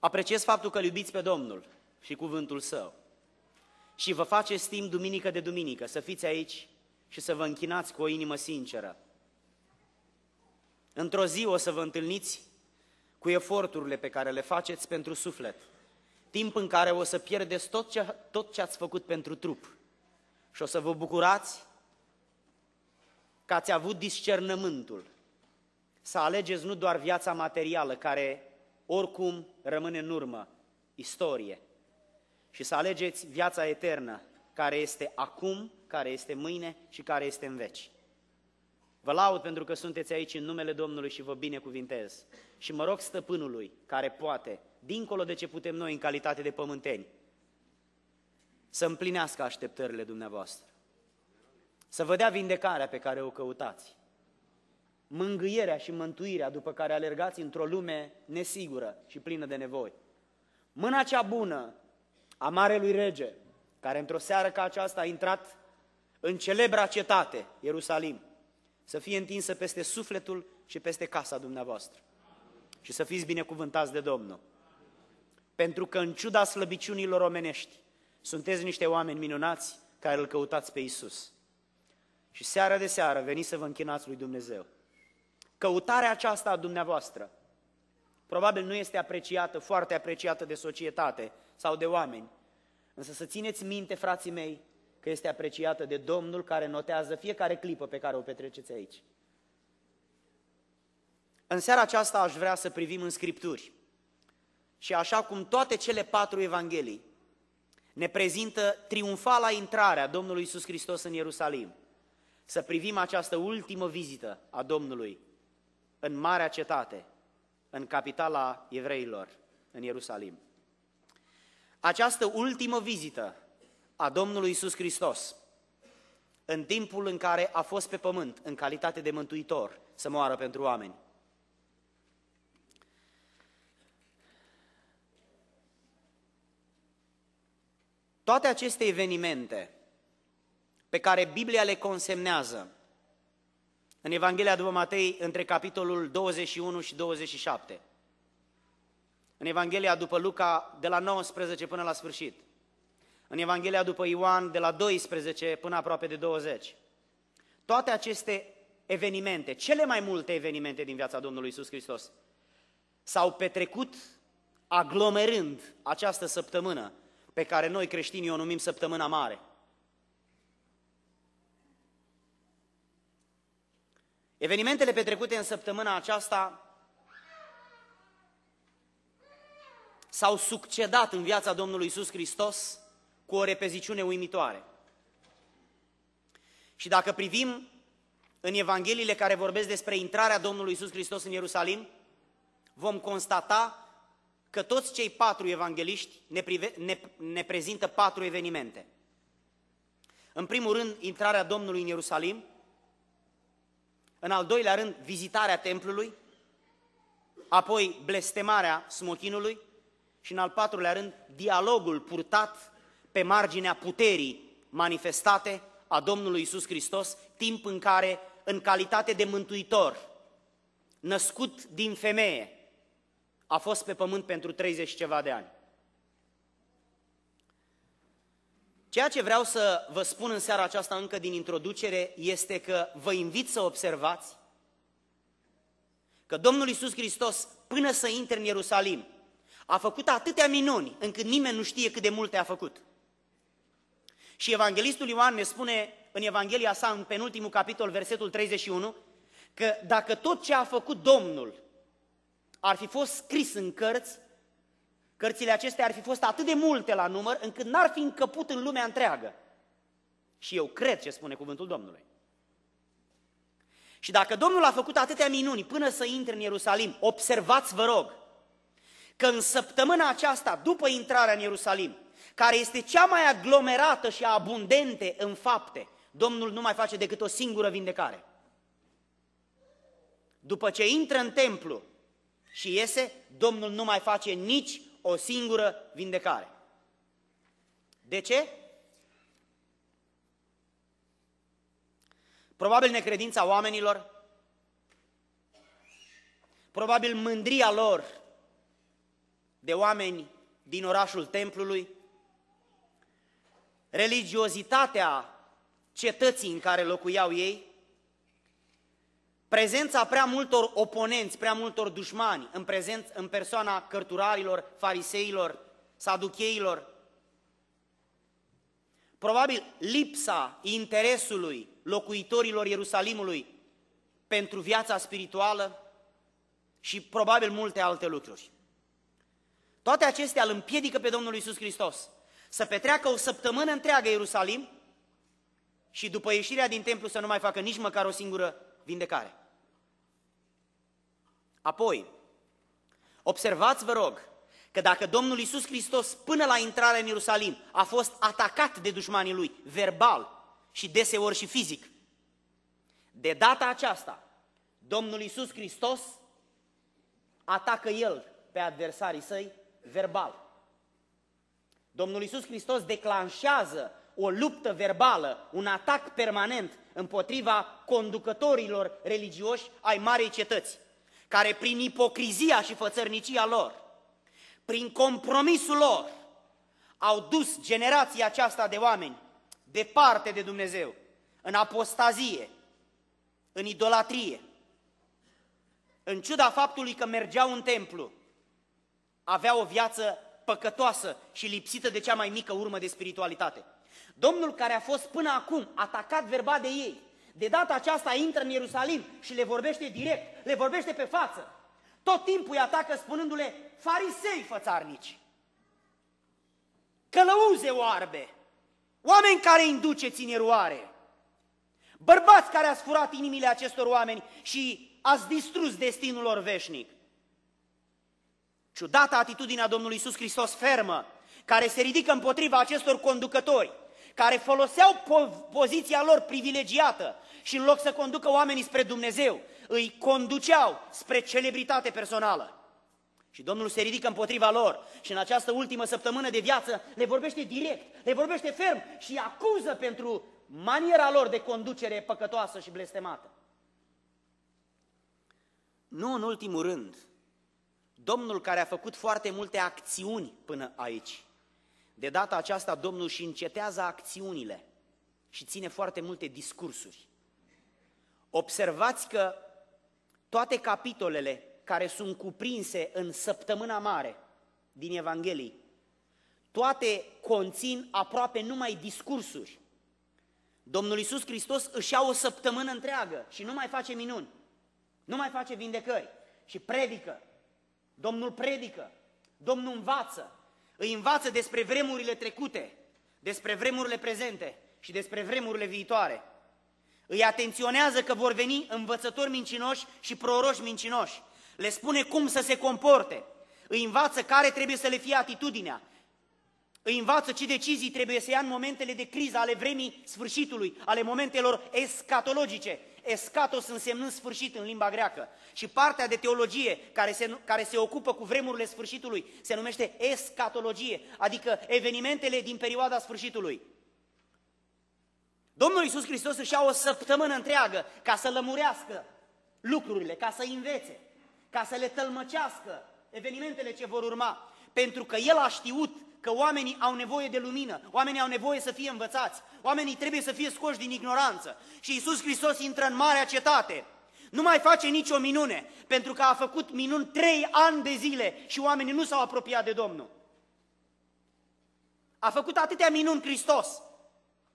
Apreciez faptul că îl iubiți pe Domnul și cuvântul Său. Și vă faceți timp duminică de duminică să fiți aici și să vă închinați cu o inimă sinceră. Într-o zi o să vă întâlniți cu eforturile pe care le faceți pentru suflet, timp în care o să pierdeți tot ce, tot ce ați făcut pentru trup și o să vă bucurați că ați avut discernământul să alegeți nu doar viața materială, care oricum rămâne în urmă, istorie, și să alegeți viața eternă, care este acum, care este mâine și care este în veci. Vă laud pentru că sunteți aici în numele Domnului și vă binecuvintez. Și mă rog stăpânului care poate, dincolo de ce putem noi în calitate de pământeni, să împlinească așteptările dumneavoastră. Să vă dea vindecarea pe care o căutați. Mângâierea și mântuirea după care alergați într-o lume nesigură și plină de nevoi. Mâna cea bună a Marelui Rege, care într-o seară ca aceasta a intrat în celebra cetate, Ierusalim, să fie întinsă peste sufletul și peste casa dumneavoastră. Și să fiți binecuvântați de Domnul. Pentru că în ciuda slăbiciunilor omenești, sunteți niște oameni minunați care îl căutați pe Isus. Și seara de seară veniți să vă închinați lui Dumnezeu. Căutarea aceasta a dumneavoastră probabil nu este apreciată, foarte apreciată de societate sau de oameni. Însă să țineți minte, frații mei, că este apreciată de Domnul care notează fiecare clipă pe care o petreceți aici. În seara aceasta aș vrea să privim în Scripturi. Și așa cum toate cele patru evanghelii ne prezintă triumfala intrarea Domnului Isus Hristos în Ierusalim, să privim această ultimă vizită a Domnului în marea cetate, în capitala evreilor, în Ierusalim. Această ultimă vizită a Domnului Isus Hristos, în timpul în care a fost pe pământ, în calitate de mântuitor, să moară pentru oameni. Toate aceste evenimente pe care Biblia le consemnează în Evanghelia după Matei, între capitolul 21 și 27, în Evanghelia după Luca, de la 19 până la sfârșit, în Evanghelia după Ioan, de la 12 până aproape de 20. Toate aceste evenimente, cele mai multe evenimente din viața Domnului Isus Hristos, s-au petrecut aglomerând această săptămână pe care noi creștinii o numim săptămâna mare. Evenimentele petrecute în săptămâna aceasta s-au succedat în viața Domnului Isus Hristos cu o repeziciune uimitoare. Și dacă privim în Evangheliile care vorbesc despre intrarea Domnului Isus Hristos în Ierusalim, vom constata că toți cei patru evangeliști ne, prive, ne, ne prezintă patru evenimente. În primul rând, intrarea Domnului în Ierusalim, în al doilea rând, vizitarea templului, apoi blestemarea smochinului și în al patrulea rând, dialogul purtat pe marginea puterii manifestate a Domnului Isus Hristos, timp în care, în calitate de mântuitor, născut din femeie, a fost pe pământ pentru 30 ceva de ani. Ceea ce vreau să vă spun în seara aceasta încă din introducere este că vă invit să observați că Domnul Isus Hristos, până să intre în Ierusalim, a făcut atâtea minuni încât nimeni nu știe cât de multe a făcut. Și evanghelistul Ioan ne spune în Evanghelia sa, în penultimul capitol, versetul 31, că dacă tot ce a făcut Domnul ar fi fost scris în cărți, cărțile acestea ar fi fost atât de multe la număr, încât n-ar fi încăput în lumea întreagă. Și eu cred ce spune cuvântul Domnului. Și dacă Domnul a făcut atâtea minuni până să intre în Ierusalim, observați, vă rog, că în săptămâna aceasta, după intrarea în Ierusalim, care este cea mai aglomerată și abundente în fapte, Domnul nu mai face decât o singură vindecare. După ce intră în templu și iese, Domnul nu mai face nici o singură vindecare. De ce? Probabil necredința oamenilor, probabil mândria lor de oameni din orașul templului, religiozitatea cetății în care locuiau ei, prezența prea multor oponenți, prea multor dușmani în, prezenț, în persoana cărturarilor, fariseilor, saducheilor, probabil lipsa interesului locuitorilor Ierusalimului pentru viața spirituală și probabil multe alte lucruri. Toate acestea îl împiedică pe Domnul Isus Hristos să petreacă o săptămână întreagă Ierusalim și după ieșirea din templu să nu mai facă nici măcar o singură vindecare. Apoi, observați, vă rog, că dacă Domnul Isus Hristos până la intrarea în Ierusalim a fost atacat de dușmanii lui, verbal și deseori și fizic, de data aceasta, Domnul Isus Hristos atacă El pe adversarii săi verbal. Domnul Isus Hristos declanșează o luptă verbală, un atac permanent împotriva conducătorilor religioși ai marei cetăți, care prin ipocrizia și fățărnicia lor, prin compromisul lor, au dus generația aceasta de oameni departe de Dumnezeu, în apostazie, în idolatrie. În ciuda faptului că mergeau în templu, aveau o viață păcătoasă și lipsită de cea mai mică urmă de spiritualitate. Domnul care a fost până acum atacat verbal de ei, de data aceasta intră în Ierusalim și le vorbește direct, le vorbește pe față. Tot timpul îi atacă spunându-le farisei fățarnici, călăuze oarbe, oameni care induceți în eroare, bărbați care ați furat inimile acestor oameni și ați distrus destinul lor veșnic. Ciudată atitudinea Domnului Isus Hristos fermă, care se ridică împotriva acestor conducători, care foloseau po- poziția lor privilegiată și în loc să conducă oamenii spre Dumnezeu, îi conduceau spre celebritate personală. Și Domnul se ridică împotriva lor și în această ultimă săptămână de viață le vorbește direct, le vorbește ferm și acuză pentru maniera lor de conducere păcătoasă și blestemată. Nu în ultimul rând, Domnul care a făcut foarte multe acțiuni până aici, de data aceasta Domnul și încetează acțiunile și ține foarte multe discursuri. Observați că toate capitolele care sunt cuprinse în săptămâna mare din Evanghelii, toate conțin aproape numai discursuri. Domnul Iisus Hristos își ia o săptămână întreagă și nu mai face minuni, nu mai face vindecări și predică. Domnul predică, Domnul învață, îi învață despre vremurile trecute, despre vremurile prezente și despre vremurile viitoare. Îi atenționează că vor veni învățători mincinoși și proroși mincinoși. Le spune cum să se comporte. Îi învață care trebuie să le fie atitudinea. Îi învață ce decizii trebuie să ia în momentele de criză ale vremii sfârșitului, ale momentelor escatologice. Escatos însemnând sfârșit în limba greacă. Și partea de teologie care se, care se ocupă cu vremurile sfârșitului se numește escatologie, adică evenimentele din perioada sfârșitului. Domnul Iisus Hristos își ia o săptămână întreagă ca să lămurească lucrurile, ca să învețe, ca să le tălmăcească evenimentele ce vor urma, pentru că El a știut că oamenii au nevoie de lumină, oamenii au nevoie să fie învățați, oamenii trebuie să fie scoși din ignoranță. Și Iisus Hristos intră în marea cetate, nu mai face nicio minune, pentru că a făcut minuni trei ani de zile și oamenii nu s-au apropiat de Domnul. A făcut atâtea minuni Hristos,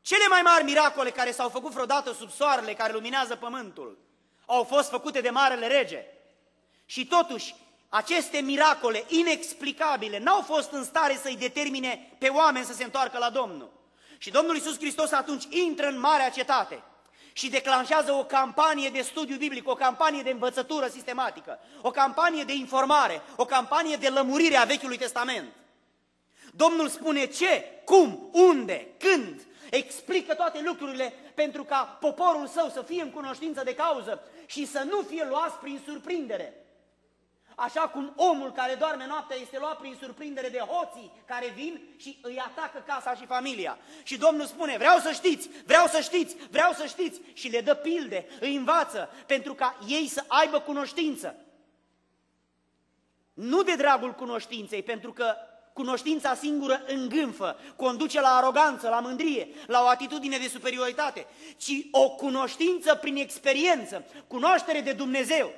cele mai mari miracole care s-au făcut vreodată sub soarele care luminează pământul au fost făcute de Marele Rege. Și totuși, aceste miracole inexplicabile n-au fost în stare să-i determine pe oameni să se întoarcă la Domnul. Și Domnul Iisus Hristos atunci intră în marea cetate și declanșează o campanie de studiu biblic, o campanie de învățătură sistematică, o campanie de informare, o campanie de lămurire a Vechiului Testament. Domnul spune ce, cum, unde, când, explică toate lucrurile pentru ca poporul său să fie în cunoștință de cauză și să nu fie luați prin surprindere. Așa cum omul care doarme noaptea este luat prin surprindere de hoții care vin și îi atacă casa și familia. Și Domnul spune, vreau să știți, vreau să știți, vreau să știți și le dă pilde, îi învață pentru ca ei să aibă cunoștință. Nu de dragul cunoștinței, pentru că cunoștința singură îngânfă, conduce la aroganță, la mândrie, la o atitudine de superioritate, ci o cunoștință prin experiență, cunoaștere de Dumnezeu.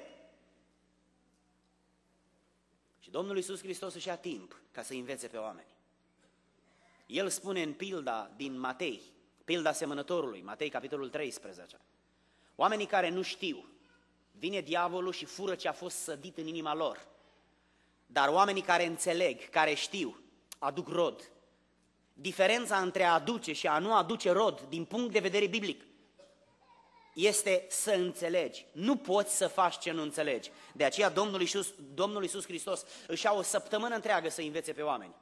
Și Domnul Iisus Hristos își ia timp ca să învețe pe oameni. El spune în pilda din Matei, pilda semănătorului, Matei capitolul 13, oamenii care nu știu, vine diavolul și fură ce a fost sădit în inima lor. Dar oamenii care înțeleg, care știu, aduc rod. Diferența între a aduce și a nu aduce rod, din punct de vedere biblic, este să înțelegi. Nu poți să faci ce nu înțelegi. De aceea Domnul Iisus, Domnul Iisus Hristos își ia o săptămână întreagă să învețe pe oameni.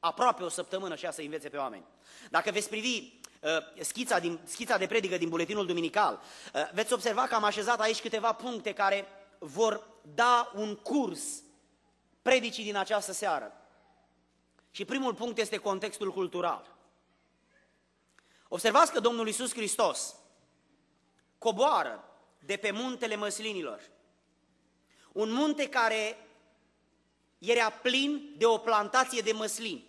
Aproape o săptămână și să învețe pe oameni. Dacă veți privi uh, schița, din, schița de predică din buletinul duminical, uh, veți observa că am așezat aici câteva puncte care vor da un curs predicii din această seară. Și primul punct este contextul cultural. Observați că Domnul Iisus Hristos coboară de pe muntele măslinilor, un munte care era plin de o plantație de măslini.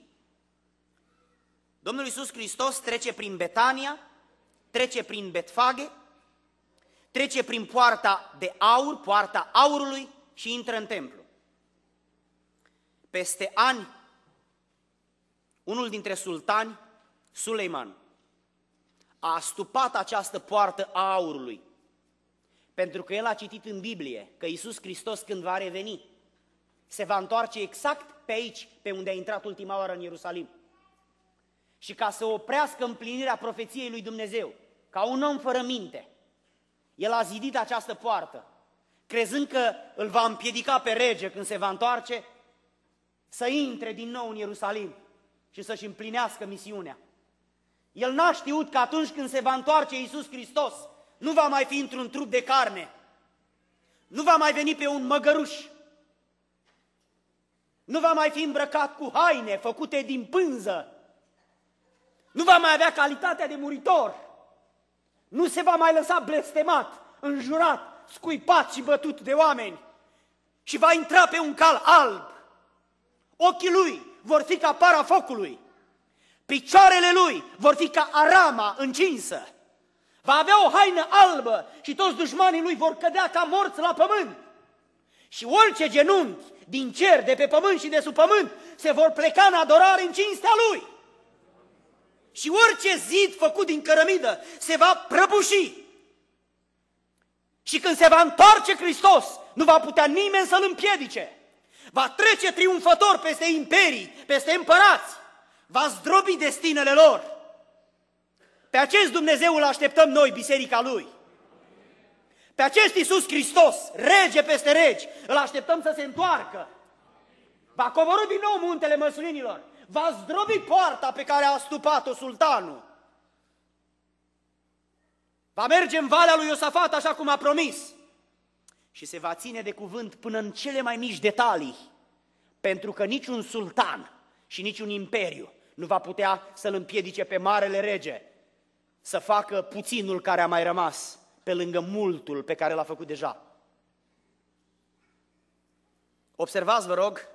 Domnul Iisus Hristos trece prin Betania, trece prin Betfage, trece prin poarta de aur, poarta aurului și intră în templu. Peste ani, unul dintre sultani, Suleiman, a stupat această poartă a aurului, pentru că el a citit în Biblie că Iisus Hristos când va reveni, se va întoarce exact pe aici, pe unde a intrat ultima oară în Ierusalim. Și ca să oprească împlinirea profeției lui Dumnezeu, ca un om fără minte, el a zidit această poartă, crezând că îl va împiedica pe rege când se va întoarce, să intre din nou în Ierusalim și să-și împlinească misiunea. El n-a știut că atunci când se va întoarce Iisus Hristos, nu va mai fi într-un trup de carne, nu va mai veni pe un măgăruș, nu va mai fi îmbrăcat cu haine făcute din pânză, nu va mai avea calitatea de muritor, nu se va mai lăsa blestemat, înjurat, scuipat și bătut de oameni. Și va intra pe un cal alb, Ochii lui vor fi ca para focului. Picioarele lui vor fi ca arama încinsă. Va avea o haină albă și toți dușmanii lui vor cădea ca morți la pământ. Și orice genunchi din cer, de pe pământ și de sub pământ se vor pleca în adorare în cinstea lui. Și orice zid făcut din cărămidă se va prăbuși. Și când se va întoarce Hristos, nu va putea nimeni să-l împiedice. Va trece triumfător peste imperii, peste împărați. Va zdrobi destinele lor. Pe acest Dumnezeu îl așteptăm noi, biserica Lui. Pe acest Iisus Hristos, rege peste regi, îl așteptăm să se întoarcă. Va coborâ din nou muntele măslinilor. Va zdrobi poarta pe care a stupat-o sultanul. Va merge în valea lui Iosafat așa cum a promis și se va ține de cuvânt până în cele mai mici detalii, pentru că niciun sultan și niciun imperiu nu va putea să-l împiedice pe marele rege să facă puținul care a mai rămas pe lângă multul pe care l-a făcut deja. Observați, vă rog,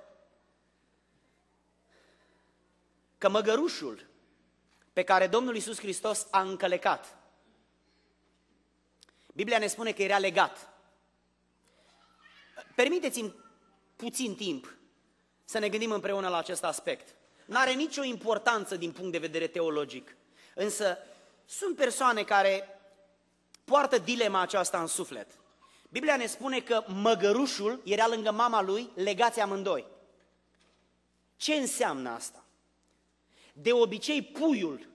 că măgărușul pe care Domnul Iisus Hristos a încălecat, Biblia ne spune că era legat. Permiteți-mi puțin timp să ne gândim împreună la acest aspect. Nu are nicio importanță din punct de vedere teologic, însă sunt persoane care poartă dilema aceasta în suflet. Biblia ne spune că măgărușul era lângă mama lui, legați amândoi. Ce înseamnă asta? De obicei, puiul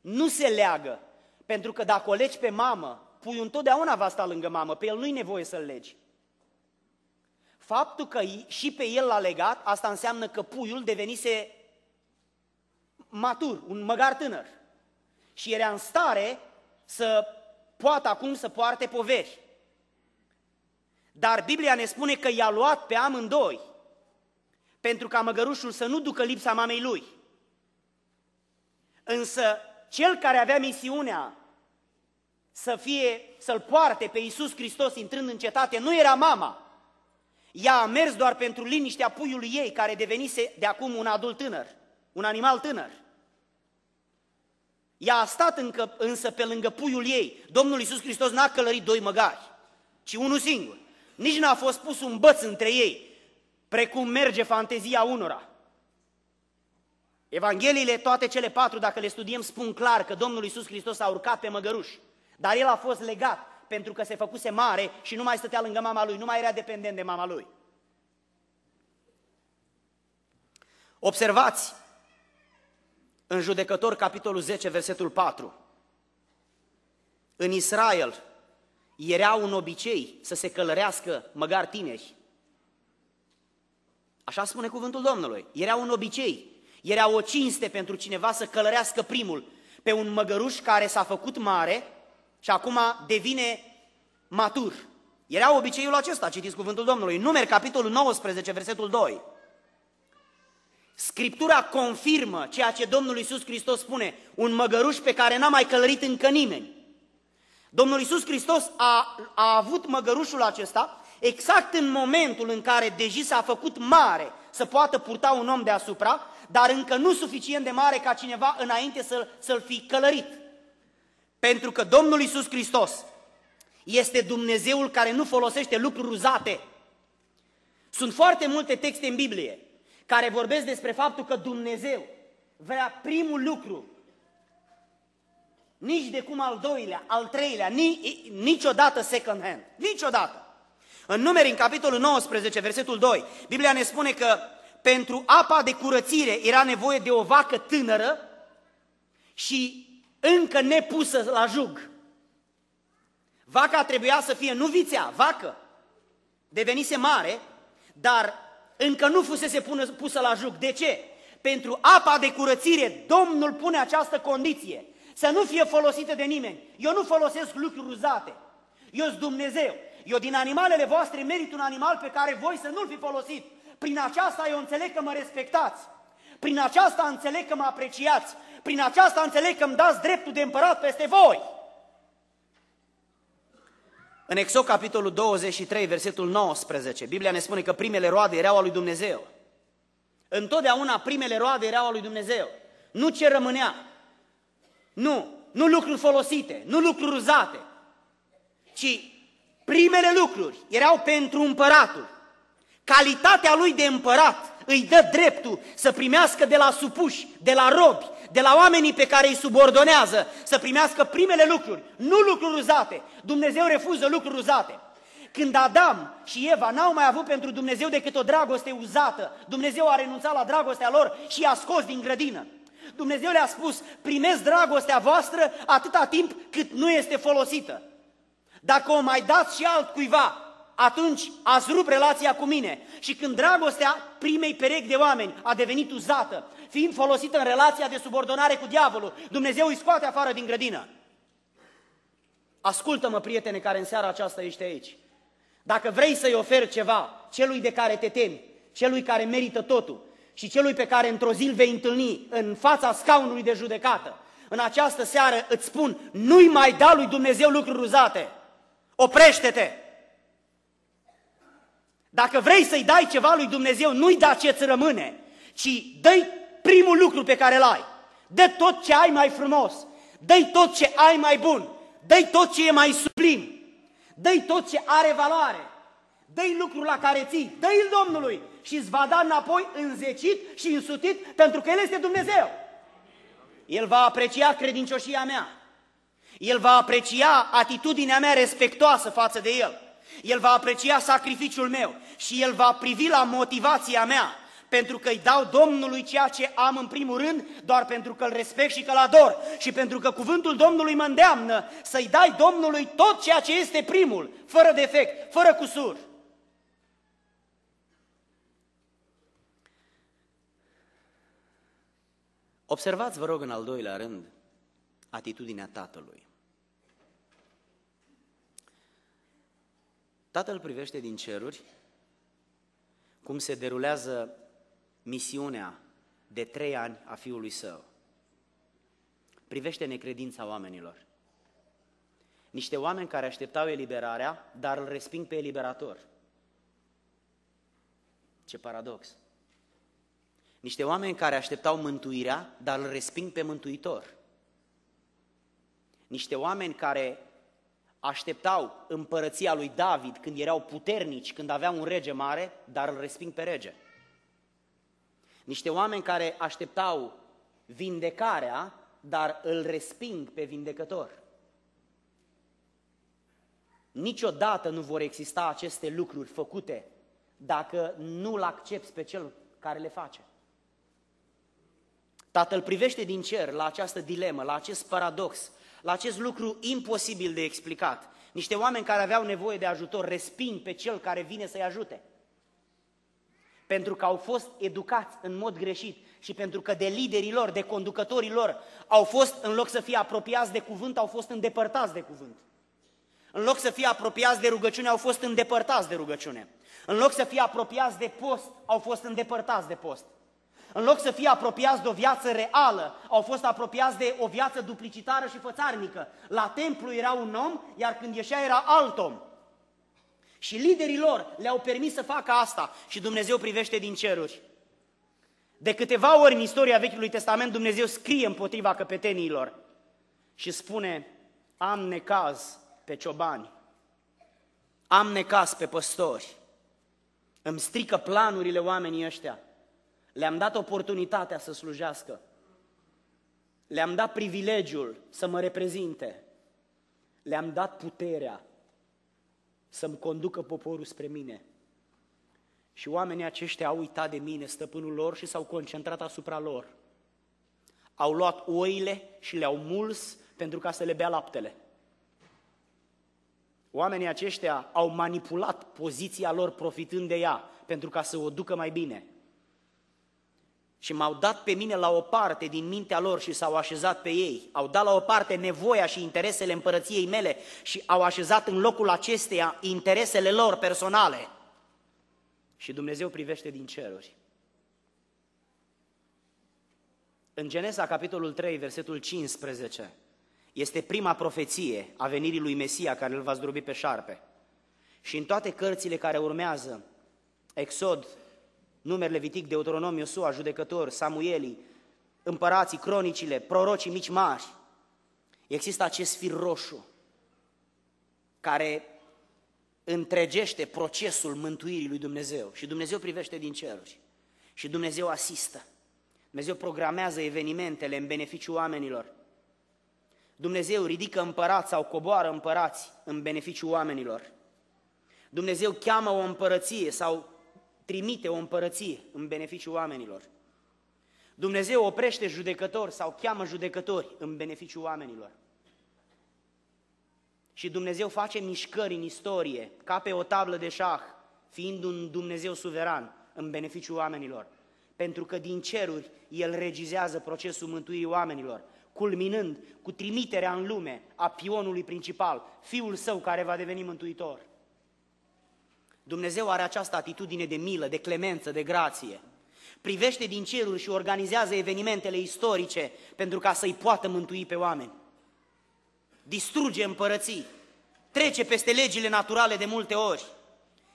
nu se leagă, pentru că dacă o legi pe mamă, puiul întotdeauna va sta lângă mamă, pe el nu-i nevoie să-l legi. Faptul că și pe el l-a legat, asta înseamnă că puiul devenise matur, un măgar tânăr. Și era în stare să poată acum să poarte poveri. Dar Biblia ne spune că i-a luat pe amândoi, pentru ca măgărușul să nu ducă lipsa mamei lui. Însă cel care avea misiunea să fie, să-l poarte pe Iisus Hristos intrând în cetate, nu era mama, Ea a mers doar pentru liniștea puiului ei, care devenise de acum un adult tânăr, un animal tânăr. Ea a stat încă, însă pe lângă puiul ei. Domnul Iisus Hristos n-a călărit doi măgari, ci unul singur. Nici n-a fost pus un băț între ei, precum merge fantezia unora. Evangheliile, toate cele patru, dacă le studiem, spun clar că Domnul Iisus Hristos a urcat pe măgăruș, dar el a fost legat pentru că se făcuse mare și nu mai stătea lângă mama lui, nu mai era dependent de mama lui. Observați în judecător capitolul 10, versetul 4. În Israel era un obicei să se călărească măgar tineri. Așa spune cuvântul Domnului. Era un obicei. Era o cinste pentru cineva să călărească primul pe un măgăruș care s-a făcut mare și acum devine matur. Era obiceiul acesta, citiți cuvântul Domnului. Numer, capitolul 19, versetul 2. Scriptura confirmă ceea ce Domnul Iisus Hristos spune, un măgăruș pe care n-a mai călărit încă nimeni. Domnul Iisus Hristos a, a avut măgărușul acesta exact în momentul în care deji s-a făcut mare să poată purta un om deasupra, dar încă nu suficient de mare ca cineva înainte să, să-l fi călărit. Pentru că Domnul Iisus Hristos este Dumnezeul care nu folosește lucruri uzate. Sunt foarte multe texte în Biblie care vorbesc despre faptul că Dumnezeu vrea primul lucru, nici de cum al doilea, al treilea, ni, niciodată second hand, niciodată. În numeri, în capitolul 19, versetul 2, Biblia ne spune că pentru apa de curățire era nevoie de o vacă tânără și încă nepusă la jug. Vaca trebuia să fie nu vițea, vacă. Devenise mare, dar încă nu fusese pusă la jug. De ce? Pentru apa de curățire, Domnul pune această condiție. Să nu fie folosită de nimeni. Eu nu folosesc lucruri uzate. Eu sunt Dumnezeu. Eu din animalele voastre merit un animal pe care voi să nu-l fi folosit. Prin aceasta eu înțeleg că mă respectați. Prin aceasta înțeleg că mă apreciați. Prin aceasta înțeleg că îmi dați dreptul de împărat peste voi. În Exod, capitolul 23, versetul 19, Biblia ne spune că primele roade erau al lui Dumnezeu. Întotdeauna primele roade erau al lui Dumnezeu. Nu ce rămânea. Nu, nu lucruri folosite, nu lucruri uzate, ci primele lucruri erau pentru împăratul. Calitatea lui de împărat îi dă dreptul să primească de la supuși, de la robi, de la oamenii pe care îi subordonează, să primească primele lucruri, nu lucruri uzate. Dumnezeu refuză lucruri uzate. Când Adam și Eva n-au mai avut pentru Dumnezeu decât o dragoste uzată, Dumnezeu a renunțat la dragostea lor și i-a scos din grădină. Dumnezeu le-a spus, primesc dragostea voastră atâta timp cât nu este folosită. Dacă o mai dați și altcuiva, atunci ați rupt relația cu mine. Și când dragostea primei perechi de oameni a devenit uzată, fiind folosită în relația de subordonare cu diavolul, Dumnezeu îi scoate afară din grădină. Ascultă-mă, prietene, care în seara aceasta ești aici. Dacă vrei să-i oferi ceva celui de care te temi, celui care merită totul și celui pe care într-o zi îl vei întâlni în fața scaunului de judecată, în această seară îți spun, nu-i mai da lui Dumnezeu lucruri uzate. Oprește-te! Dacă vrei să-i dai ceva lui Dumnezeu, nu-i da ce-ți rămâne, ci dă primul lucru pe care îl ai. Dă tot ce ai mai frumos, dă tot ce ai mai bun, dă tot ce e mai sublim, dă tot ce are valoare, dă lucrul la care ții, dă-i Domnului și îți va da înapoi înzecit și însutit pentru că El este Dumnezeu. El va aprecia credincioșia mea. El va aprecia atitudinea mea respectoasă față de El. El va aprecia sacrificiul meu și El va privi la motivația mea pentru că îi dau Domnului ceea ce am în primul rând, doar pentru că îl respect și că îl ador și pentru că cuvântul Domnului mă îndeamnă să-i dai Domnului tot ceea ce este primul, fără defect, fără cusur. Observați, vă rog, în al doilea rând, atitudinea tatălui. Tatăl privește din ceruri cum se derulează misiunea de trei ani a fiului său. Privește necredința oamenilor. Niște oameni care așteptau eliberarea, dar îl resping pe eliberator. Ce paradox! Niște oameni care așteptau mântuirea, dar îl resping pe Mântuitor. Niște oameni care așteptau împărăția lui David când erau puternici, când aveau un rege mare, dar îl resping pe rege. Niște oameni care așteptau vindecarea, dar îl resping pe vindecător. Niciodată nu vor exista aceste lucruri făcute dacă nu-L accepti pe Cel care le face. Tatăl privește din cer la această dilemă, la acest paradox, la acest lucru imposibil de explicat. Niște oameni care aveau nevoie de ajutor resping pe cel care vine să-i ajute. Pentru că au fost educați în mod greșit și pentru că de liderii lor, de conducătorii lor, au fost, în loc să fie apropiați de cuvânt, au fost îndepărtați de cuvânt. În loc să fie apropiați de rugăciune, au fost îndepărtați de rugăciune. În loc să fie apropiați de post, au fost îndepărtați de post. În loc să fie apropiați de o viață reală, au fost apropiați de o viață duplicitară și fățarnică. La templu era un om, iar când ieșea era alt om. Și liderii lor le-au permis să facă asta și Dumnezeu privește din ceruri. De câteva ori în istoria Vechiului Testament Dumnezeu scrie împotriva căpeteniilor și spune, am necaz pe ciobani, am necaz pe păstori, îmi strică planurile oamenii ăștia, le-am dat oportunitatea să slujească. Le-am dat privilegiul să mă reprezinte. Le-am dat puterea să-mi conducă poporul spre mine. Și oamenii aceștia au uitat de mine, stăpânul lor, și s-au concentrat asupra lor. Au luat oile și le-au muls pentru ca să le bea laptele. Oamenii aceștia au manipulat poziția lor profitând de ea pentru ca să o ducă mai bine și m-au dat pe mine la o parte din mintea lor și s-au așezat pe ei. Au dat la o parte nevoia și interesele împărăției mele și au așezat în locul acesteia interesele lor personale. Și Dumnezeu privește din ceruri. În Genesa, capitolul 3, versetul 15, este prima profeție a venirii lui Mesia care îl va zdrobi pe șarpe. Și în toate cărțile care urmează, Exod, Numer Levitic, Deuteronom, Iosua, Judecător, Samuelii, împărații, cronicile, prorocii mici mari. Există acest fir roșu care întregește procesul mântuirii lui Dumnezeu și Dumnezeu privește din ceruri și Dumnezeu asistă. Dumnezeu programează evenimentele în beneficiul oamenilor. Dumnezeu ridică împărați sau coboară împărați în beneficiul oamenilor. Dumnezeu cheamă o împărăție sau trimite o împărăție în beneficiul oamenilor. Dumnezeu oprește judecători sau cheamă judecători în beneficiul oamenilor. Și Dumnezeu face mișcări în istorie, ca pe o tablă de șah, fiind un Dumnezeu suveran în beneficiul oamenilor. Pentru că din ceruri El regizează procesul mântuirii oamenilor, culminând cu trimiterea în lume a pionului principal, Fiul Său care va deveni mântuitor. Dumnezeu are această atitudine de milă, de clemență, de grație. Privește din ceruri și organizează evenimentele istorice pentru ca să-i poată mântui pe oameni. Distruge împărății, trece peste legile naturale de multe ori,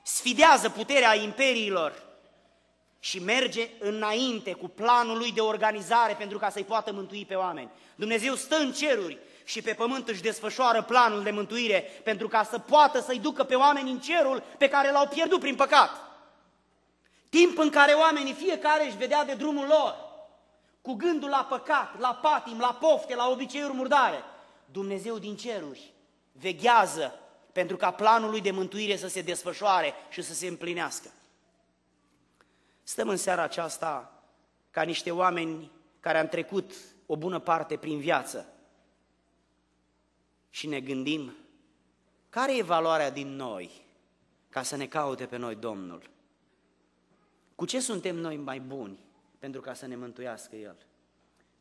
sfidează puterea imperiilor și merge înainte cu planul lui de organizare pentru ca să-i poată mântui pe oameni. Dumnezeu stă în ceruri și pe pământ își desfășoară planul de mântuire pentru ca să poată să-i ducă pe oameni în cerul pe care l-au pierdut prin păcat. Timp în care oamenii fiecare își vedea de drumul lor, cu gândul la păcat, la patim, la pofte, la obiceiuri murdare. Dumnezeu din ceruri veghează pentru ca planul lui de mântuire să se desfășoare și să se împlinească. Stăm în seara aceasta ca niște oameni care am trecut o bună parte prin viață, și ne gândim care e valoarea din noi ca să ne caute pe noi Domnul? Cu ce suntem noi mai buni pentru ca să ne mântuiască El?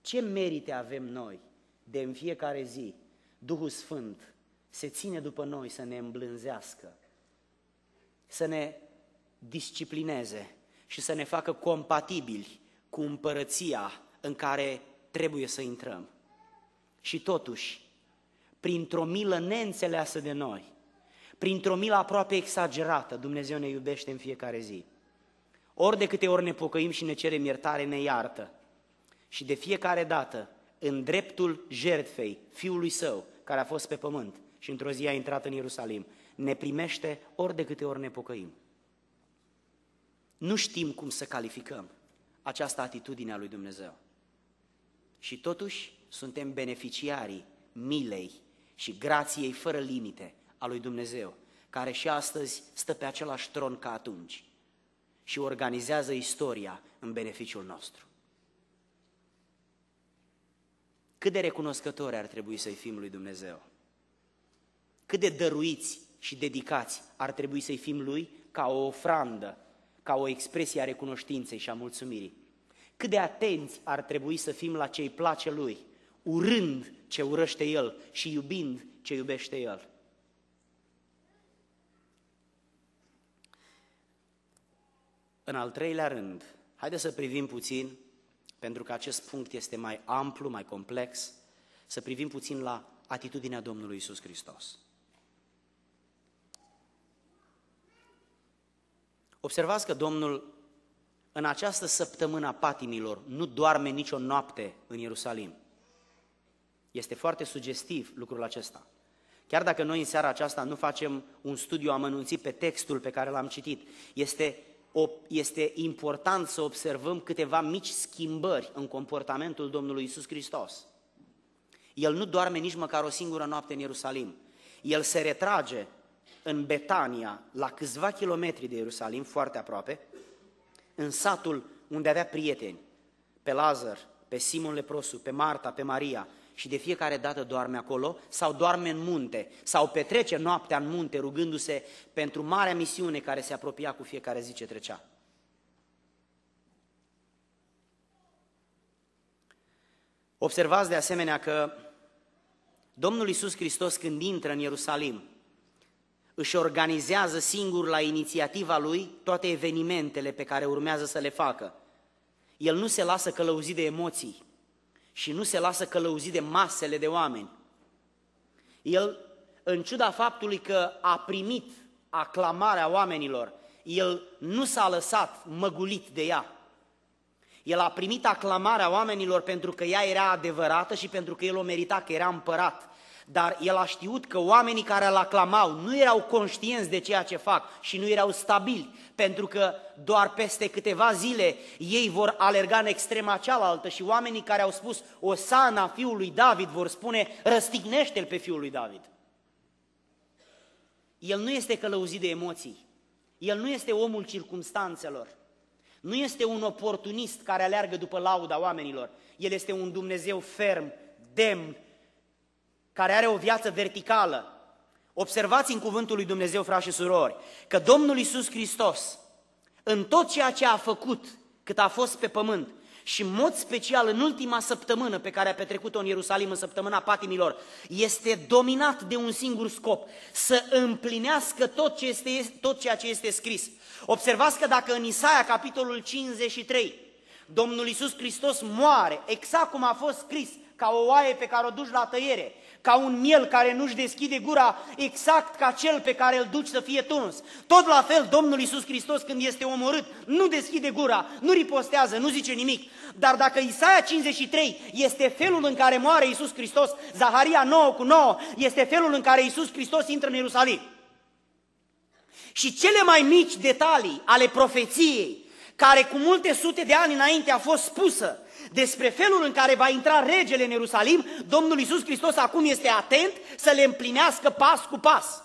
Ce merite avem noi de în fiecare zi Duhul Sfânt se ține după noi să ne îmblânzească, să ne disciplineze și să ne facă compatibili cu împărăția în care trebuie să intrăm. Și totuși, printr-o milă neînțeleasă de noi, printr-o milă aproape exagerată, Dumnezeu ne iubește în fiecare zi. ori de câte ori ne pocăim și ne cerem iertare, ne iartă. Și de fiecare dată, în dreptul jertfei Fiului Său, care a fost pe pământ și într-o zi a intrat în Ierusalim, ne primește ori de câte ori ne pocăim. Nu știm cum să calificăm această atitudine a lui Dumnezeu. Și totuși suntem beneficiarii milei și grației fără limite a lui Dumnezeu, care și astăzi stă pe același tron ca atunci și organizează istoria în beneficiul nostru. Cât de recunoscători ar trebui să-i fim lui Dumnezeu? Cât de dăruiți și dedicați ar trebui să-i fim lui ca o ofrandă, ca o expresie a recunoștinței și a mulțumirii? Cât de atenți ar trebui să fim la ce-i place lui, urând ce urăște el și iubind ce iubește el? În al treilea rând, haideți să privim puțin, pentru că acest punct este mai amplu, mai complex, să privim puțin la atitudinea Domnului Isus Hristos. Observați că Domnul în această săptămână a patimilor nu doarme nicio noapte în Ierusalim. Este foarte sugestiv lucrul acesta. Chiar dacă noi în seara aceasta nu facem un studiu amănunțit pe textul pe care l-am citit, este, o, este important să observăm câteva mici schimbări în comportamentul Domnului Isus Hristos. El nu doarme nici măcar o singură noapte în Ierusalim. El se retrage în Betania, la câțiva kilometri de Ierusalim, foarte aproape, în satul unde avea prieteni, pe Lazar, pe Simon Leprosu, pe Marta, pe Maria, și de fiecare dată doarme acolo sau doarme în munte sau petrece noaptea în munte rugându-se pentru marea misiune care se apropia cu fiecare zi ce trecea. Observați de asemenea că Domnul Iisus Hristos când intră în Ierusalim, își organizează singur la inițiativa lui toate evenimentele pe care urmează să le facă. El nu se lasă călăuzit de emoții și nu se lasă călăuzit de masele de oameni. El, în ciuda faptului că a primit aclamarea oamenilor, el nu s-a lăsat măgulit de ea. El a primit aclamarea oamenilor pentru că ea era adevărată și pentru că el o merita, că era împărat. Dar el a știut că oamenii care îl aclamau nu erau conștienți de ceea ce fac și nu erau stabili, pentru că doar peste câteva zile ei vor alerga în extrema cealaltă și oamenii care au spus Osana fiului David vor spune răstignește-l pe fiul lui David. El nu este călăuzit de emoții, el nu este omul circumstanțelor, nu este un oportunist care aleargă după lauda oamenilor, el este un Dumnezeu ferm, demn, care are o viață verticală. Observați în cuvântul lui Dumnezeu, frați și surori, că Domnul Iisus Hristos, în tot ceea ce a făcut cât a fost pe pământ, și în mod special în ultima săptămână pe care a petrecut-o în Ierusalim, în săptămâna patimilor, este dominat de un singur scop, să împlinească tot, ce este, tot ceea ce este scris. Observați că dacă în Isaia, capitolul 53, Domnul Iisus Hristos moare, exact cum a fost scris, ca o oaie pe care o duci la tăiere, ca un miel care nu-și deschide gura exact ca cel pe care îl duci să fie tuns. Tot la fel, Domnul Iisus Hristos când este omorât, nu deschide gura, nu ripostează, nu zice nimic. Dar dacă Isaia 53 este felul în care moare Iisus Hristos, Zaharia 9 cu 9 este felul în care Iisus Hristos intră în Ierusalim. Și cele mai mici detalii ale profeției, care cu multe sute de ani înainte a fost spusă, despre felul în care va intra regele în Ierusalim, Domnul Iisus Hristos acum este atent să le împlinească pas cu pas.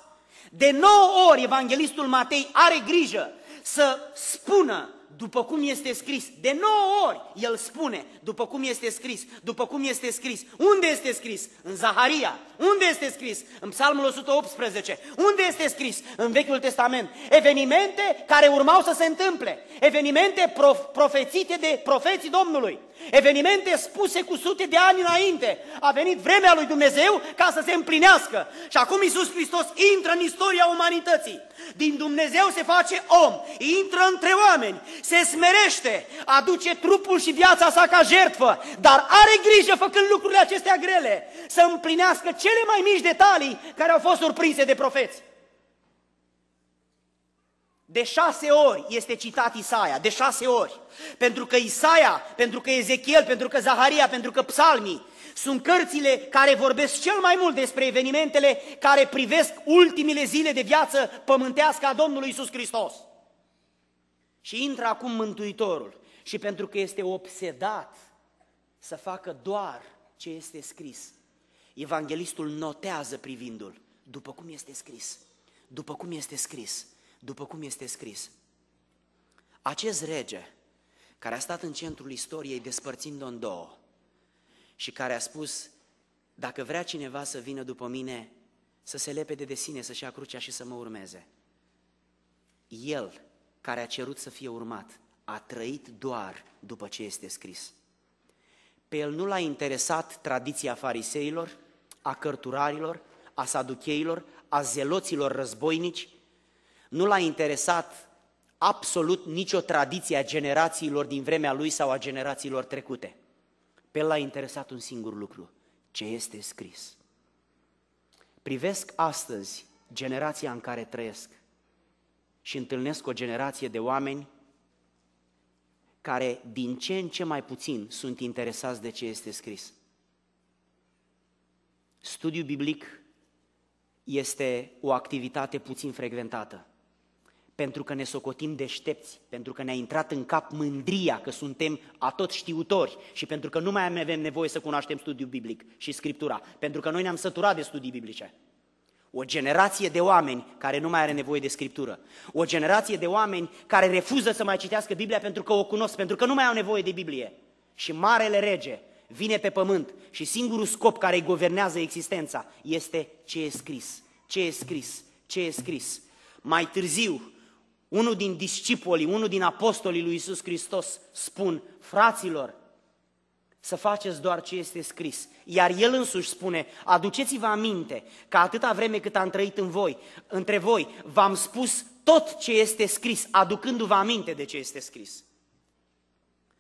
De nouă ori Evanghelistul Matei are grijă să spună după cum este scris. De nouă ori el spune, după cum este scris, după cum este scris. Unde este scris? În Zaharia. Unde este scris? În Psalmul 118. Unde este scris? În Vechiul Testament. Evenimente care urmau să se întâmple. Evenimente prof- profețite de profeții Domnului. Evenimente spuse cu sute de ani înainte. A venit vremea lui Dumnezeu ca să se împlinească. Și acum Iisus Hristos intră în istoria umanității. Din Dumnezeu se face om, intră între oameni, se smerește, aduce trupul și viața sa ca jertfă, dar are grijă făcând lucrurile acestea grele să împlinească cele mai mici detalii care au fost surprinse de profeți. De șase ori este citat Isaia, de șase ori. Pentru că Isaia, pentru că Ezechiel, pentru că Zaharia, pentru că Psalmii sunt cărțile care vorbesc cel mai mult despre evenimentele care privesc ultimile zile de viață pământească a Domnului Isus Hristos. Și intră acum Mântuitorul și pentru că este obsedat să facă doar ce este scris, evanghelistul notează privindul, după cum este scris, după cum este scris după cum este scris. Acest rege, care a stat în centrul istoriei despărțind-o în două și care a spus, dacă vrea cineva să vină după mine, să se lepede de sine, să-și ia crucea și să mă urmeze. El, care a cerut să fie urmat, a trăit doar după ce este scris. Pe el nu l-a interesat tradiția fariseilor, a cărturarilor, a saducheilor, a zeloților războinici, nu l-a interesat absolut nicio tradiție a generațiilor din vremea lui sau a generațiilor trecute. Pe el l-a interesat un singur lucru, ce este scris. Privesc astăzi generația în care trăiesc și întâlnesc o generație de oameni care din ce în ce mai puțin sunt interesați de ce este scris. Studiul biblic este o activitate puțin frecventată pentru că ne socotim deștepți, pentru că ne-a intrat în cap mândria că suntem atot știutori și pentru că nu mai avem nevoie să cunoaștem studiul biblic și Scriptura, pentru că noi ne-am săturat de studii biblice. O generație de oameni care nu mai are nevoie de Scriptură. O generație de oameni care refuză să mai citească Biblia pentru că o cunosc, pentru că nu mai au nevoie de Biblie. Și Marele Rege vine pe pământ și singurul scop care îi guvernează existența este ce e scris, ce e scris, ce e scris. Mai târziu, unul din discipolii, unul din apostolii lui Isus Hristos spun, fraților, să faceți doar ce este scris. Iar el însuși spune, aduceți-vă aminte că atâta vreme cât am trăit în voi, între voi, v-am spus tot ce este scris, aducându-vă aminte de ce este scris.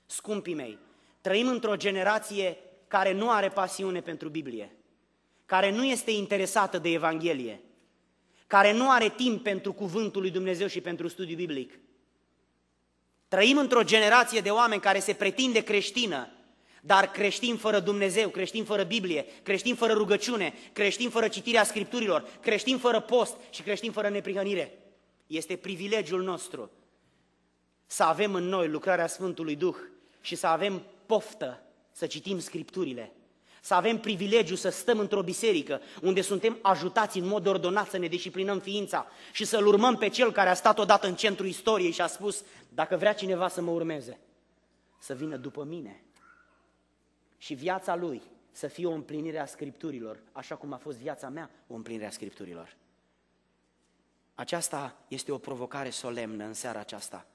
Scumpii mei, trăim într-o generație care nu are pasiune pentru Biblie, care nu este interesată de Evanghelie, care nu are timp pentru cuvântul lui Dumnezeu și pentru studiu biblic. Trăim într-o generație de oameni care se pretinde creștină, dar creștin fără Dumnezeu, creștin fără Biblie, creștin fără rugăciune, creștin fără citirea Scripturilor, creștin fără post și creștin fără neprihănire. Este privilegiul nostru să avem în noi lucrarea Sfântului Duh și să avem poftă să citim Scripturile să avem privilegiu să stăm într-o biserică unde suntem ajutați în mod ordonat să ne disciplinăm ființa și să-L urmăm pe Cel care a stat odată în centrul istoriei și a spus, dacă vrea cineva să mă urmeze, să vină după mine. Și viața Lui să fie o împlinire a Scripturilor, așa cum a fost viața mea o împlinire a Scripturilor. Aceasta este o provocare solemnă în seara aceasta.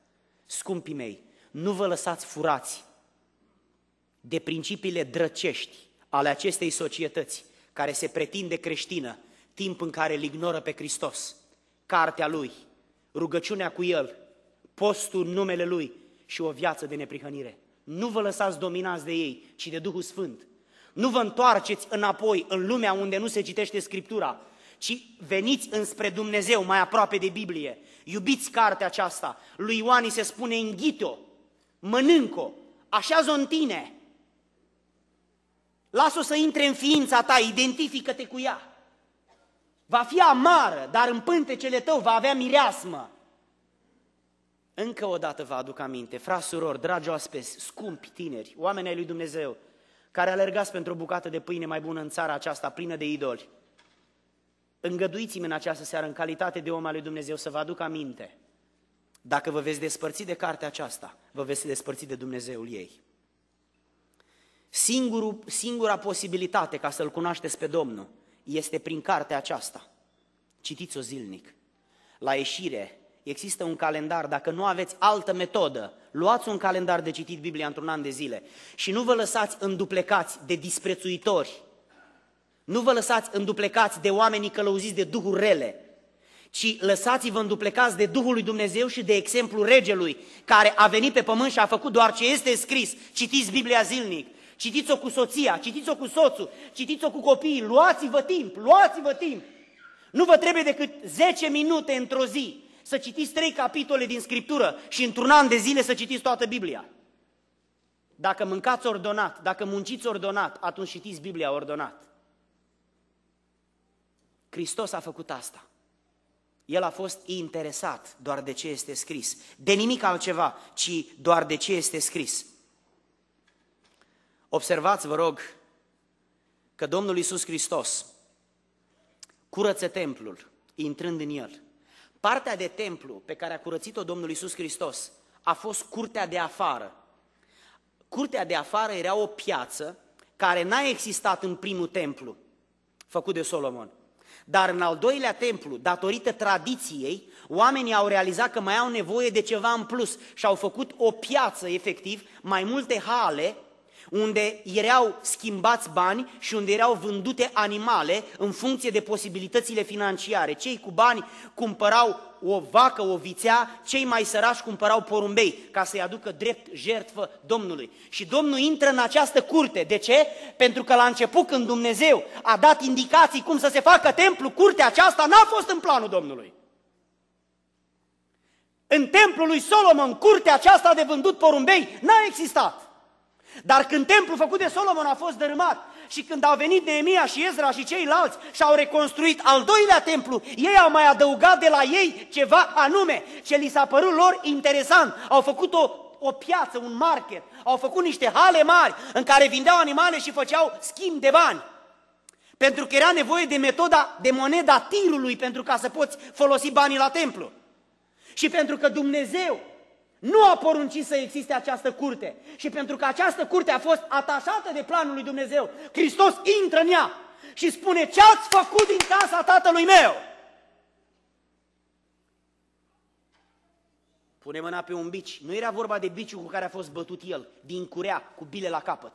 Scumpii mei, nu vă lăsați furați de principiile drăcești ale acestei societăți care se pretinde creștină, timp în care îl ignoră pe Hristos, cartea Lui, rugăciunea cu El, postul în numele Lui și o viață de neprihănire. Nu vă lăsați dominați de ei, ci de Duhul Sfânt. Nu vă întoarceți înapoi în lumea unde nu se citește Scriptura, ci veniți înspre Dumnezeu mai aproape de Biblie. Iubiți cartea aceasta. Lui Ioan se spune înghit-o, mănânc-o, așează-o în tine, Lasă-o să intre în ființa ta, identifică-te cu ea. Va fi amară, dar în pântecele tău va avea mireasmă. Încă o dată vă aduc aminte, frați, surori, dragi oaspeți, scumpi tineri, oameni ai lui Dumnezeu, care alergați pentru o bucată de pâine mai bună în țara aceasta, plină de idoli. Îngăduiți-mi în această seară, în calitate de om al lui Dumnezeu, să vă aduc aminte. Dacă vă veți despărți de cartea aceasta, vă veți despărți de Dumnezeul ei. Singurul, singura posibilitate ca să-L cunoașteți pe Domnul este prin cartea aceasta. Citiți-o zilnic. La ieșire există un calendar, dacă nu aveți altă metodă, luați un calendar de citit Biblia într-un an de zile și nu vă lăsați înduplecați de disprețuitori, nu vă lăsați înduplecați de oamenii călăuziți de duhuri rele, ci lăsați-vă înduplecați de Duhul lui Dumnezeu și de exemplul regelui, care a venit pe pământ și a făcut doar ce este scris. Citiți Biblia zilnic, Citiți-o cu soția, citiți-o cu soțul, citiți-o cu copiii, luați-vă timp, luați-vă timp. Nu vă trebuie decât 10 minute într-o zi să citiți trei capitole din Scriptură și într-un an de zile să citiți toată Biblia. Dacă mâncați ordonat, dacă munciți ordonat, atunci citiți Biblia ordonat. Hristos a făcut asta. El a fost interesat doar de ce este scris. De nimic altceva, ci doar de ce este scris. Observați, vă rog, că Domnul Iisus Hristos curăță templul, intrând în el. Partea de templu pe care a curățit-o Domnul Iisus Hristos a fost curtea de afară. Curtea de afară era o piață care n-a existat în primul templu făcut de Solomon. Dar în al doilea templu, datorită tradiției, oamenii au realizat că mai au nevoie de ceva în plus și au făcut o piață, efectiv, mai multe hale unde erau schimbați bani și unde erau vândute animale în funcție de posibilitățile financiare. Cei cu bani cumpărau o vacă, o vițea, cei mai sărași cumpărau porumbei ca să-i aducă drept jertfă Domnului. Și Domnul intră în această curte. De ce? Pentru că la început când Dumnezeu a dat indicații cum să se facă templu, curtea aceasta n-a fost în planul Domnului. În templul lui Solomon, curtea aceasta de vândut porumbei n-a existat. Dar când templul făcut de Solomon a fost dărâmat și când au venit Neemia și Ezra și ceilalți și au reconstruit al doilea templu, ei au mai adăugat de la ei ceva anume ce li s-a părut lor interesant. Au făcut o, o piață, un market, au făcut niște hale mari în care vindeau animale și făceau schimb de bani. Pentru că era nevoie de metoda, de moneda tirului pentru ca să poți folosi banii la templu. Și pentru că Dumnezeu nu a poruncit să existe această curte. Și pentru că această curte a fost atașată de planul lui Dumnezeu, Hristos intră în ea și spune, ce ați făcut din casa tatălui meu? Pune mâna pe un bici. Nu era vorba de biciul cu care a fost bătut el, din curea, cu bile la capăt.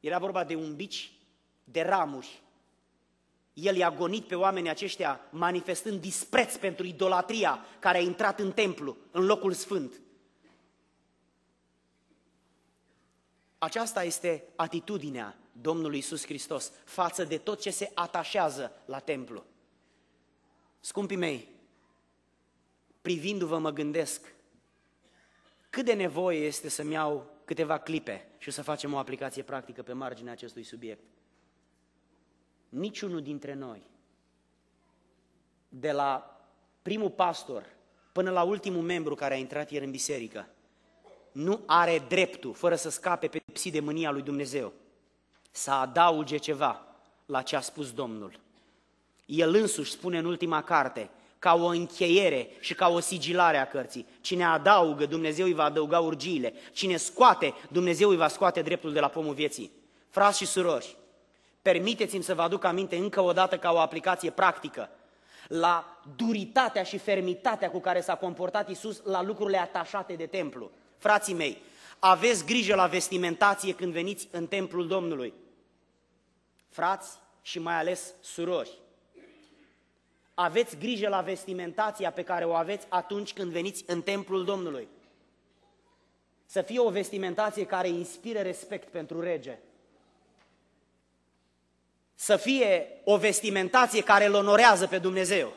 Era vorba de un bici de ramuri el i-a gonit pe oamenii aceștia manifestând dispreț pentru idolatria care a intrat în templu, în locul sfânt. Aceasta este atitudinea Domnului Isus Hristos față de tot ce se atașează la templu. Scumpii mei, privindu-vă mă gândesc cât de nevoie este să-mi iau câteva clipe și să facem o aplicație practică pe marginea acestui subiect niciunul dintre noi, de la primul pastor până la ultimul membru care a intrat ieri în biserică, nu are dreptul, fără să scape pe psi de mânia lui Dumnezeu, să adauge ceva la ce a spus Domnul. El însuși spune în ultima carte, ca o încheiere și ca o sigilare a cărții. Cine adaugă, Dumnezeu îi va adăuga urgiile. Cine scoate, Dumnezeu îi va scoate dreptul de la pomul vieții. Frați și surori, Permiteți-mi să vă aduc aminte încă o dată ca o aplicație practică la duritatea și fermitatea cu care s-a comportat Isus la lucrurile atașate de templu. Frații mei, aveți grijă la vestimentație când veniți în templul Domnului. Frați și mai ales surori. Aveți grijă la vestimentația pe care o aveți atunci când veniți în templul Domnului. Să fie o vestimentație care inspiră respect pentru rege să fie o vestimentație care îl onorează pe Dumnezeu.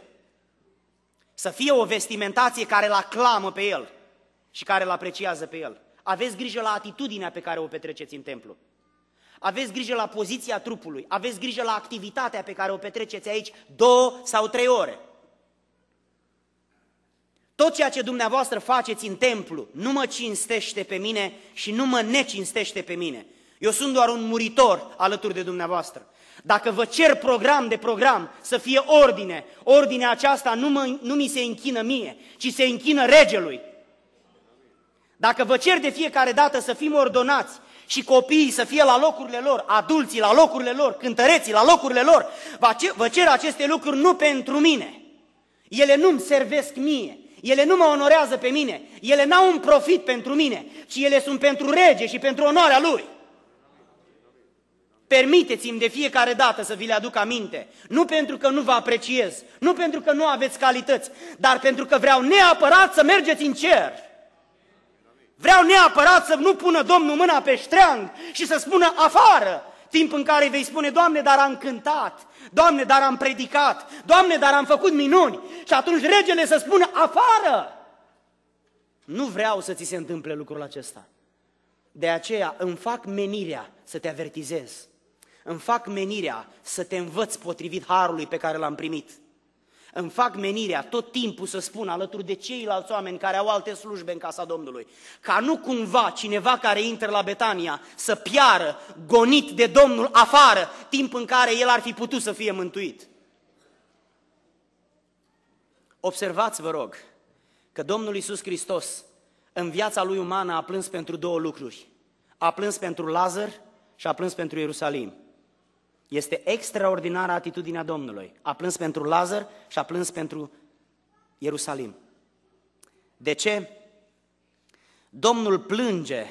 Să fie o vestimentație care îl aclamă pe El și care îl apreciază pe El. Aveți grijă la atitudinea pe care o petreceți în templu. Aveți grijă la poziția trupului, aveți grijă la activitatea pe care o petreceți aici două sau trei ore. Tot ceea ce dumneavoastră faceți în templu nu mă cinstește pe mine și nu mă necinstește pe mine. Eu sunt doar un muritor alături de dumneavoastră. Dacă vă cer program de program să fie ordine, ordinea aceasta nu, mă, nu mi se închină mie, ci se închină regelui. Dacă vă cer de fiecare dată să fim ordonați și copiii să fie la locurile lor, adulții la locurile lor, cântăreții la locurile lor, vă cer aceste lucruri nu pentru mine. Ele nu-mi servesc mie, ele nu mă onorează pe mine, ele n-au un profit pentru mine, ci ele sunt pentru rege și pentru onoarea lui. Permiteți-mi de fiecare dată să vi le aduc aminte. Nu pentru că nu vă apreciez, nu pentru că nu aveți calități, dar pentru că vreau neapărat să mergeți în cer. Vreau neapărat să nu pună Domnul mâna pe ștreang și să spună afară, Timp în care îi vei spune, Doamne, dar am cântat, Doamne, dar am predicat, Doamne, dar am făcut minuni. Și atunci regele să spună, afară! Nu vreau să ți se întâmple lucrul acesta. De aceea îmi fac menirea să te avertizez. Îmi fac menirea să te învăț potrivit harului pe care l-am primit. Îmi fac menirea tot timpul să spun alături de ceilalți oameni care au alte slujbe în casa Domnului, ca nu cumva cineva care intră la Betania să piară gonit de Domnul afară, timp în care el ar fi putut să fie mântuit. Observați, vă rog, că Domnul Iisus Hristos în viața lui umană a plâns pentru două lucruri. A plâns pentru Lazar și a plâns pentru Ierusalim. Este extraordinară atitudinea Domnului. A plâns pentru Lazar și a plâns pentru Ierusalim. De ce? Domnul plânge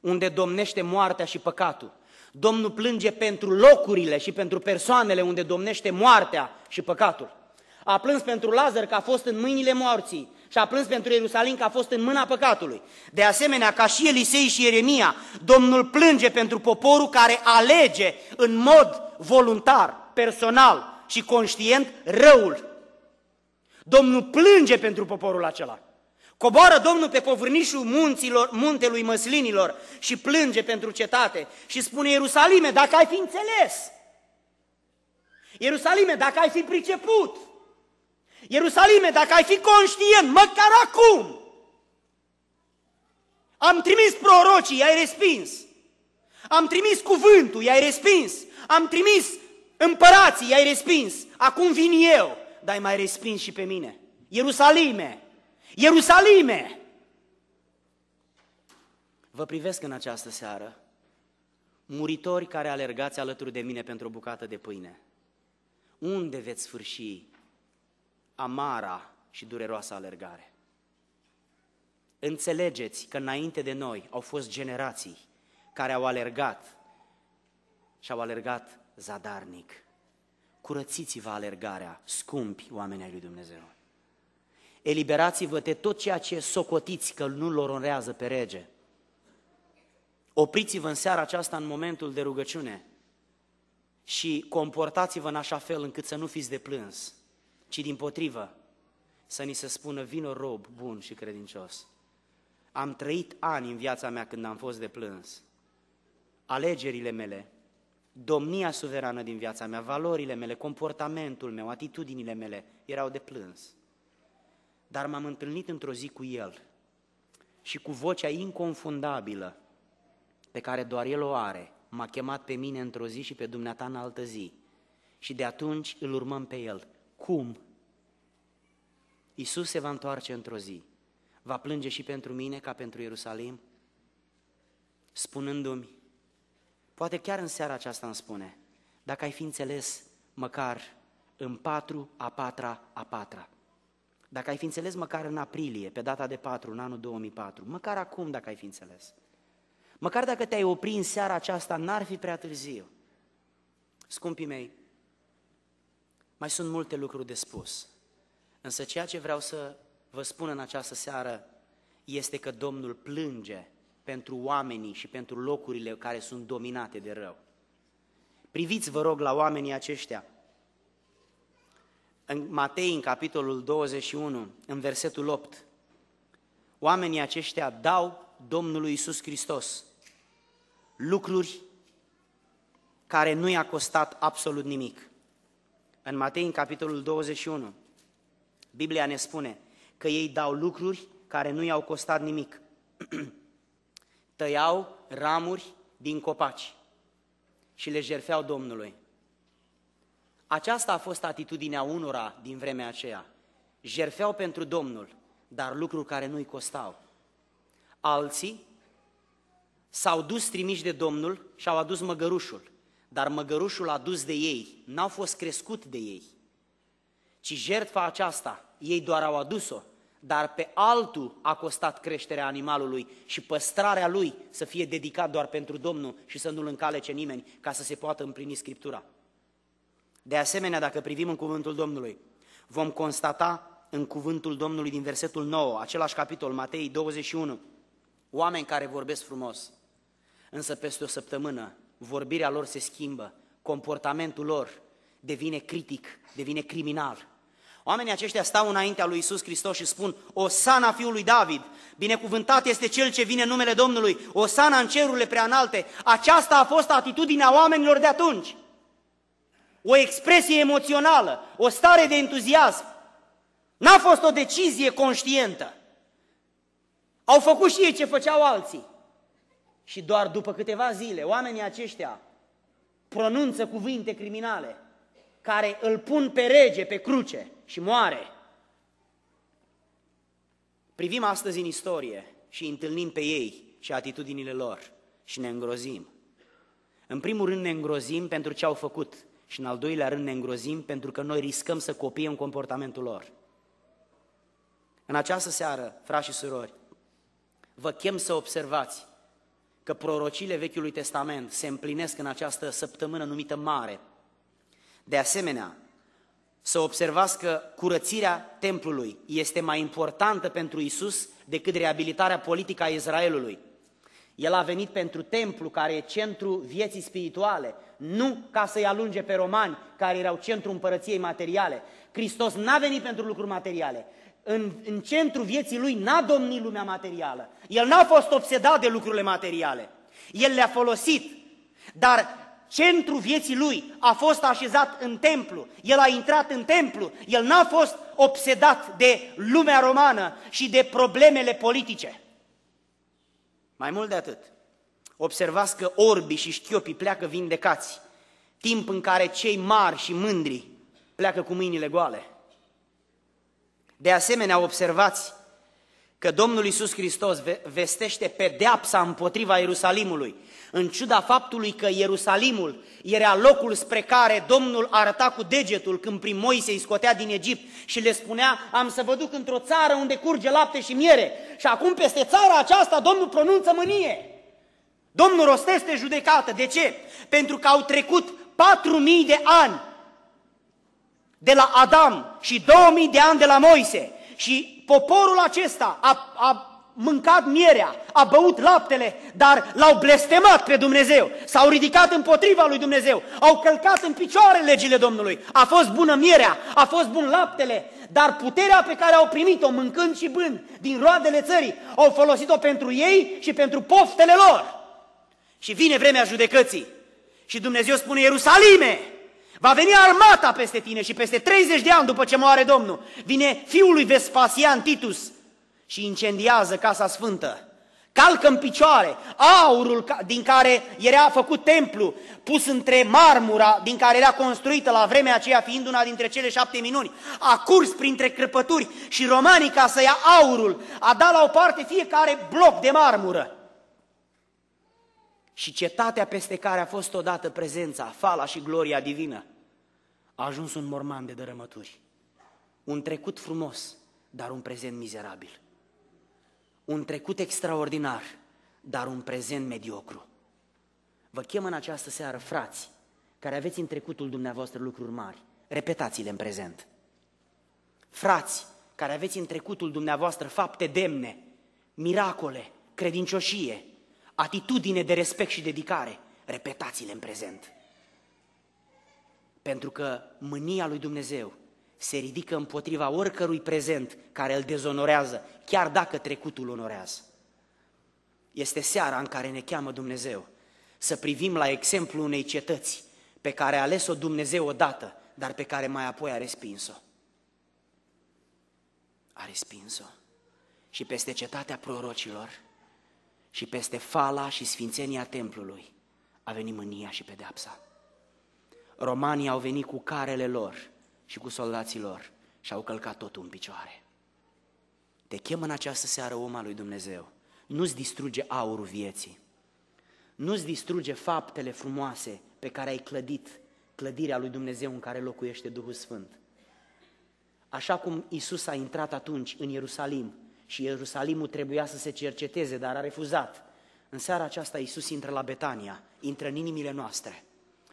unde domnește moartea și păcatul. Domnul plânge pentru locurile și pentru persoanele unde domnește moartea și păcatul. A plâns pentru Lazar că a fost în mâinile morții și a plâns pentru Ierusalim că a fost în mâna păcatului. De asemenea, ca și Elisei și Ieremia, Domnul plânge pentru poporul care alege în mod voluntar, personal și conștient răul. Domnul plânge pentru poporul acela. Coboară Domnul pe povârnișul munților, muntelui măslinilor și plânge pentru cetate și spune Ierusalime, dacă ai fi înțeles, Ierusalime, dacă ai fi priceput, Ierusalime, dacă ai fi conștient, măcar acum, am trimis prorocii, i-ai respins. Am trimis cuvântul, i-ai respins. Am trimis împărații, i-ai respins. Acum vin eu, dar ai mai respins și pe mine. Ierusalime! Ierusalime! Vă privesc în această seară, muritori care alergați alături de mine pentru o bucată de pâine. Unde veți sfârși amara și dureroasa alergare. Înțelegeți că înainte de noi au fost generații care au alergat și au alergat zadarnic. Curățiți-vă alergarea, scumpi oameni ai lui Dumnezeu. Eliberați-vă de tot ceea ce socotiți că nu-l onorează pe rege. Opriți-vă în seara aceasta în momentul de rugăciune și comportați-vă în așa fel încât să nu fiți de plâns ci din potrivă să ni se spună vino rob bun și credincios. Am trăit ani în viața mea când am fost de plâns. Alegerile mele, domnia suverană din viața mea, valorile mele, comportamentul meu, atitudinile mele erau de plâns. Dar m-am întâlnit într-o zi cu El și cu vocea inconfundabilă pe care doar El o are, m-a chemat pe mine într-o zi și pe dumneata în altă zi. Și de atunci îl urmăm pe El. Cum? Isus se va întoarce într-o zi. Va plânge și pentru mine ca pentru Ierusalim? Spunându-mi, poate chiar în seara aceasta îmi spune, dacă ai fi înțeles măcar în patru a patra a patra, dacă ai fi înțeles măcar în aprilie, pe data de 4, în anul 2004, măcar acum dacă ai fi înțeles, măcar dacă te-ai opri în seara aceasta, n-ar fi prea târziu. Scumpii mei, mai sunt multe lucruri de spus. Însă ceea ce vreau să vă spun în această seară este că Domnul plânge pentru oamenii și pentru locurile care sunt dominate de rău. Priviți, vă rog, la oamenii aceștia. În Matei, în capitolul 21, în versetul 8, oamenii aceștia dau Domnului Isus Hristos lucruri care nu i-a costat absolut nimic. În Matei, în capitolul 21, Biblia ne spune că ei dau lucruri care nu i-au costat nimic. Tăiau ramuri din copaci și le jerfeau Domnului. Aceasta a fost atitudinea unora din vremea aceea. Jerfeau pentru Domnul, dar lucruri care nu-i costau. Alții s-au dus trimiși de Domnul și au adus măgărușul dar măgărușul adus de ei n-au fost crescut de ei, ci jertfa aceasta ei doar au adus-o, dar pe altul a costat creșterea animalului și păstrarea lui să fie dedicat doar pentru Domnul și să nu-l încalece nimeni ca să se poată împlini Scriptura. De asemenea, dacă privim în cuvântul Domnului, vom constata în cuvântul Domnului din versetul 9, același capitol, Matei 21, oameni care vorbesc frumos, însă peste o săptămână vorbirea lor se schimbă, comportamentul lor devine critic, devine criminal. Oamenii aceștia stau înaintea lui Isus Hristos și spun, O sana fiului David, binecuvântat este cel ce vine în numele Domnului, o sana în cerurile prea înalte. Aceasta a fost atitudinea oamenilor de atunci. O expresie emoțională, o stare de entuziasm. N-a fost o decizie conștientă. Au făcut și ei ce făceau alții. Și doar după câteva zile, oamenii aceștia pronunță cuvinte criminale care îl pun pe rege pe cruce și moare. Privim astăzi în istorie și întâlnim pe ei și atitudinile lor și ne îngrozim. În primul rând ne îngrozim pentru ce au făcut și în al doilea rând ne îngrozim pentru că noi riscăm să copiem comportamentul lor. În această seară, frați și surori, vă chem să observați că prorocile Vechiului Testament se împlinesc în această săptămână numită Mare. De asemenea, să observați că curățirea templului este mai importantă pentru Isus decât reabilitarea politică a Israelului. El a venit pentru templu, care e centru vieții spirituale, nu ca să-i alunge pe romani, care erau centru împărăției materiale. Hristos n-a venit pentru lucruri materiale. În, în centru vieții lui n-a domnit lumea materială. El n-a fost obsedat de lucrurile materiale. El le-a folosit. Dar centrul vieții lui a fost așezat în templu, el a intrat în templu, el n-a fost obsedat de lumea romană și de problemele politice. Mai mult de atât, observați că orbii și șchiopii pleacă vindecați, timp în care cei mari și mândri pleacă cu mâinile goale. De asemenea, observați că Domnul Iisus Hristos vestește pedeapsa împotriva Ierusalimului, în ciuda faptului că Ierusalimul era locul spre care Domnul arăta cu degetul când prin Moise îi scotea din Egipt și le spunea, am să vă duc într-o țară unde curge lapte și miere. Și acum peste țara aceasta Domnul pronunță mânie. Domnul rostește judecată. De ce? Pentru că au trecut patru mii de ani de la Adam și 2000 de ani de la Moise. Și poporul acesta a, a mâncat mierea, a băut laptele, dar l-au blestemat pe Dumnezeu, s-au ridicat împotriva lui Dumnezeu, au călcat în picioare legile Domnului. A fost bună mierea, a fost bun laptele, dar puterea pe care au primit-o mâncând și bând din roadele țării, au folosit-o pentru ei și pentru poftele lor. Și vine vremea judecății. Și Dumnezeu spune, Ierusalime, Va veni armata peste tine și peste 30 de ani după ce moare Domnul, vine fiul lui Vespasian Titus și incendiază Casa Sfântă. Calcă în picioare aurul din care era făcut templu, pus între marmura din care era construită la vremea aceea, fiind una dintre cele șapte minuni. A curs printre crăpături și romanii, ca să ia aurul, a dat la o parte fiecare bloc de marmură. Și cetatea peste care a fost odată prezența, fala și gloria divină, a ajuns un morman de dărâmături. Un trecut frumos, dar un prezent mizerabil. Un trecut extraordinar, dar un prezent mediocru. Vă chem în această seară, frați, care aveți în trecutul dumneavoastră lucruri mari, repetați-le în prezent. Frați, care aveți în trecutul dumneavoastră fapte demne, miracole, credincioșie, atitudine de respect și dedicare, repetați-le în prezent. Pentru că mânia lui Dumnezeu se ridică împotriva oricărui prezent care îl dezonorează, chiar dacă trecutul onorează. Este seara în care ne cheamă Dumnezeu să privim la exemplu unei cetăți pe care a ales-o Dumnezeu odată, dar pe care mai apoi a respins-o. A respins-o. Și peste cetatea prorocilor și peste fala și sfințenia templului a venit mânia și pedeapsa. Romanii au venit cu carele lor și cu soldații lor și au călcat totul în picioare. Te chem în această seară, om al lui Dumnezeu. Nu-ți distruge aurul vieții. Nu-ți distruge faptele frumoase pe care ai clădit clădirea lui Dumnezeu în care locuiește Duhul Sfânt. Așa cum Isus a intrat atunci în Ierusalim și Ierusalimul trebuia să se cerceteze, dar a refuzat. În seara aceasta Isus intră la Betania, intră în inimile noastre.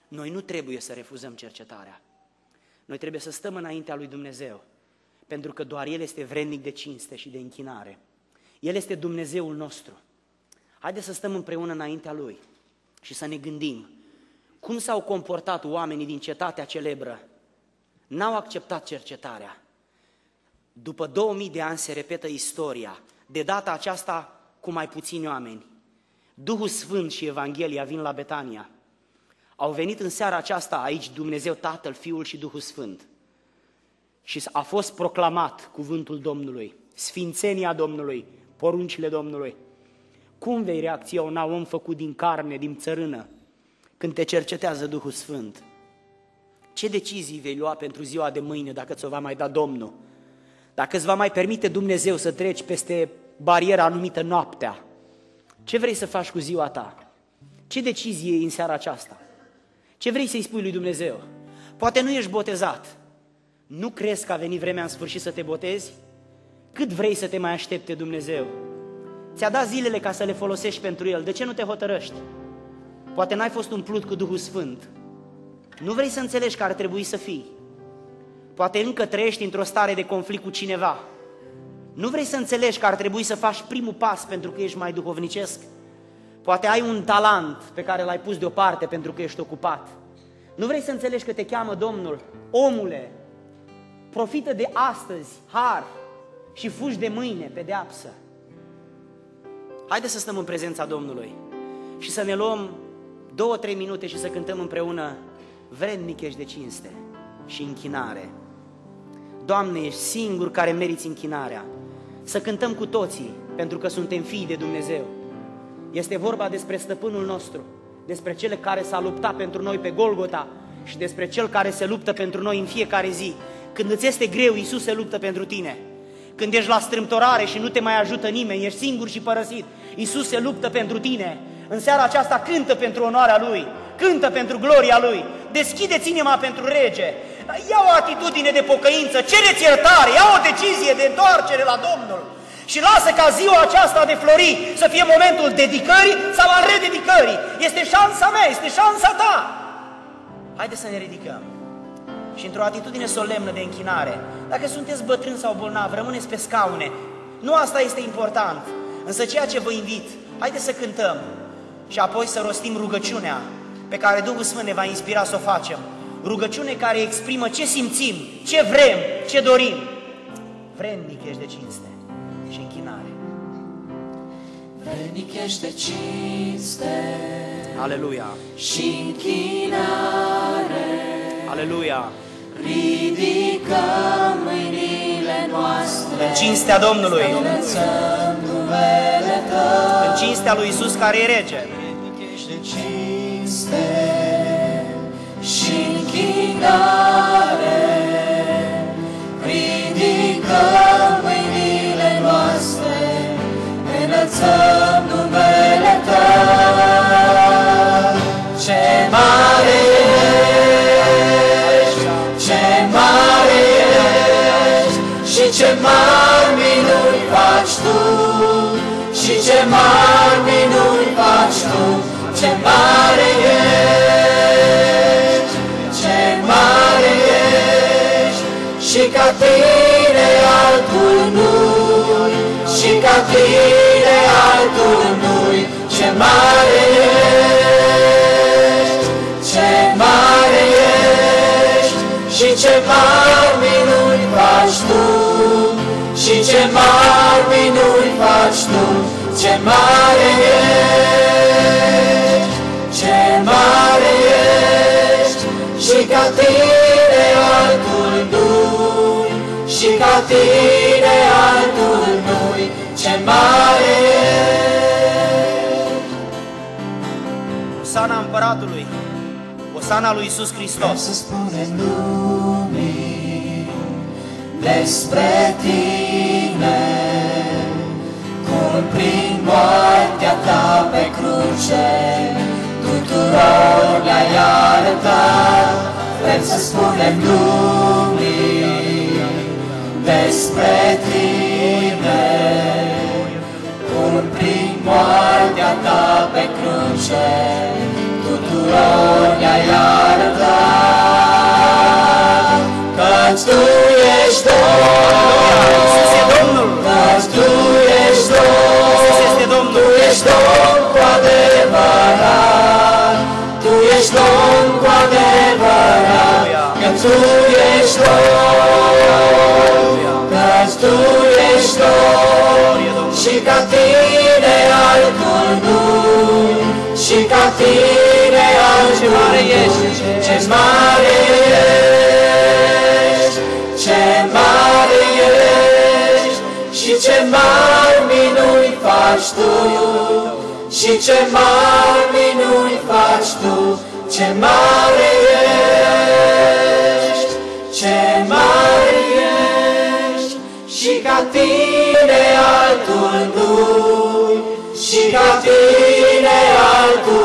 Noi nu trebuie să refuzăm cercetarea. Noi trebuie să stăm înaintea lui Dumnezeu, pentru că doar El este vrednic de cinste și de închinare. El este Dumnezeul nostru. Haideți să stăm împreună înaintea Lui și să ne gândim cum s-au comportat oamenii din cetatea celebră. N-au acceptat cercetarea. După 2000 de ani se repetă istoria, de data aceasta cu mai puțini oameni. Duhul Sfânt și Evanghelia vin la Betania. Au venit în seara aceasta aici Dumnezeu Tatăl, Fiul și Duhul Sfânt. Și a fost proclamat cuvântul Domnului, sfințenia Domnului, poruncile Domnului. Cum vei reacționa om făcut din carne, din țărână, când te cercetează Duhul Sfânt? Ce decizii vei lua pentru ziua de mâine dacă ți-o va mai da Domnul? Dacă îți va mai permite Dumnezeu să treci peste bariera anumită noaptea, ce vrei să faci cu ziua ta? Ce decizie e în seara aceasta? Ce vrei să-i spui lui Dumnezeu? Poate nu ești botezat. Nu crezi că a venit vremea în sfârșit să te botezi? Cât vrei să te mai aștepte Dumnezeu? Ți-a dat zilele ca să le folosești pentru El. De ce nu te hotărăști? Poate n-ai fost umplut cu Duhul Sfânt. Nu vrei să înțelegi că ar trebui să fii. Poate încă trăiești într-o stare de conflict cu cineva. Nu vrei să înțelegi că ar trebui să faci primul pas pentru că ești mai duhovnicesc? Poate ai un talent pe care l-ai pus deoparte pentru că ești ocupat. Nu vrei să înțelegi că te cheamă Domnul? Omule, profită de astăzi, har, și fugi de mâine, pedeapsă. Haideți să stăm în prezența Domnului și să ne luăm două, trei minute și să cântăm împreună Vrednic ești de cinste și închinare. Doamne, ești singur care meriți închinarea. Să cântăm cu toții, pentru că suntem fii de Dumnezeu. Este vorba despre stăpânul nostru, despre cel care s-a luptat pentru noi pe Golgota și despre cel care se luptă pentru noi în fiecare zi. Când îți este greu, Iisus se luptă pentru tine. Când ești la strâmtorare și nu te mai ajută nimeni, ești singur și părăsit, Iisus se luptă pentru tine. În seara aceasta cântă pentru onoarea Lui, cântă pentru gloria Lui, deschideți inima pentru rege, ia o atitudine de pocăință, cereți iertare, ia o decizie de întoarcere la Domnul și lasă ca ziua aceasta de flori să fie momentul dedicării sau al rededicării. Este șansa mea, este șansa ta. Haideți să ne ridicăm și într-o atitudine solemnă de închinare. Dacă sunteți bătrâni sau bolnavi, rămâneți pe scaune. Nu asta este important. Însă ceea ce vă invit, haideți să cântăm și apoi să rostim rugăciunea pe care Duhul Sfânt ne va inspira să o facem. Rugăciune care exprimă ce simțim, ce vrem, ce dorim. Vrednic ești de cinste și închinare. Vrednic ești de cinste Aleluia! și închinare. Aleluia! Ridicăm mâinile noastre, În cinstea Domnului, înălțăm numele Tău. în cinstea lui Isus care e rege. Ești de cinste Ce mare ești, ce mare ești și ce mari minuni faci Tu. Și ce mari tine altul nu, și ca tine altul nu, ce mare ești, ce mare ești, și ce mari minuni faci Tu, și ce mari minuni faci Tu, ce mare ești, ce mare ești, și ca tine altul nu, și ca tine altul nu, ce mare ești. Osana împăratului, Osana lui Isus Vreau Hristos. să spunem lumii despre tine, cum prin moartea ta pe cruce tuturor le-ai arătat. Vrem să spunem lumii despre tine, cum prin moartea ta pe cruce tuturor le-ai arătat. Căci Tu ești Isus e Domnul, Domnul! căci Tu ești Isus Domnul, este Domnul! Tu ești Domn cu adevărat, că Tu ești Domn, că Tu ești Domn și ca Tine altul nu, și ca Tine altul ce mare ești, ce mare ești, ce mare ești și ce mari minuni faci Tu. Și ce mari minuni faci Tu, ce mare ești, ce mare ești, Și ca Tine altul nu, și ca Tine altul